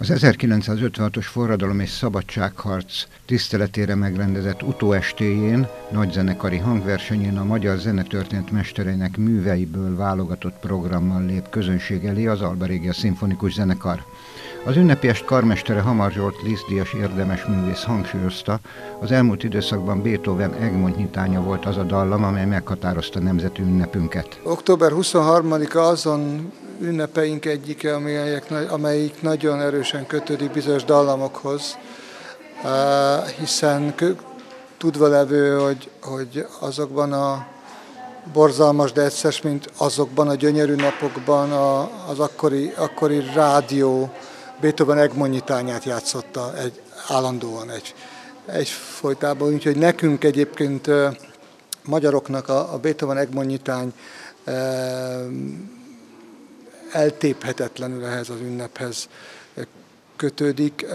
Az 1956-os forradalom és szabadságharc tiszteletére megrendezett utóestéjén, nagyzenekari hangversenyén a magyar zenetörténet mestereinek műveiből válogatott programmal lép közönség elé az Alba Régia Szimfonikus Zenekar. Az ünnepiest karmestere Hamar Zsolt Lisztdias érdemes művész hangsúlyozta, az elmúlt időszakban Beethoven Egmont nyitánya volt az a dallam, amely meghatározta nemzeti ünnepünket. Október 23-a azon ünnepeink egyike, amelyek, amelyik nagyon erősen kötődik bizonyos dallamokhoz, hiszen tudva levő, hogy, hogy azokban a borzalmas, de egyszer, mint azokban a gyönyörű napokban a, az akkori, akkori rádió Beethoven Egmont játszotta egy, állandóan egy, egy folytában, úgyhogy nekünk egyébként magyaroknak a, a Beethoven Egmont nyitány eltéphetetlenül ehhez az ünnephez kötődik.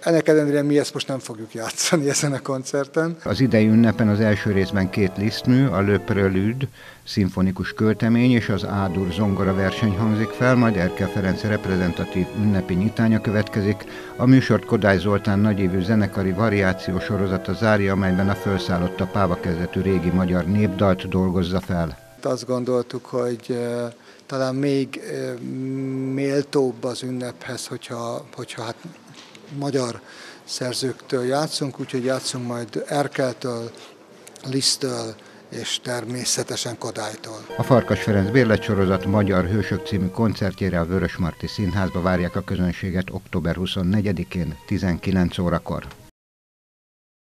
Ennek ellenére mi ezt most nem fogjuk játszani ezen a koncerten. Az idei ünnepen az első részben két lisztmű, a Le Prelude, szimfonikus költemény és az Ádur zongora verseny hangzik fel, majd Erkel Ferenc reprezentatív ünnepi nyitánya következik. A műsort Kodály Zoltán nagyévű zenekari variáció sorozata zárja, amelyben a felszállott a páva kezdetű régi magyar népdalt dolgozza fel. Azt gondoltuk, hogy talán még méltóbb az ünnephez, hogyha, hogyha hát magyar szerzőktől játszunk, úgyhogy játszunk majd Erkeltől, Lisztől, és természetesen Kodálytól. A Farkas Ferenc bérletsorozat Magyar Hősök című koncertjére a Vörösmarty Színházba várják a közönséget október 24-én 19 órakor.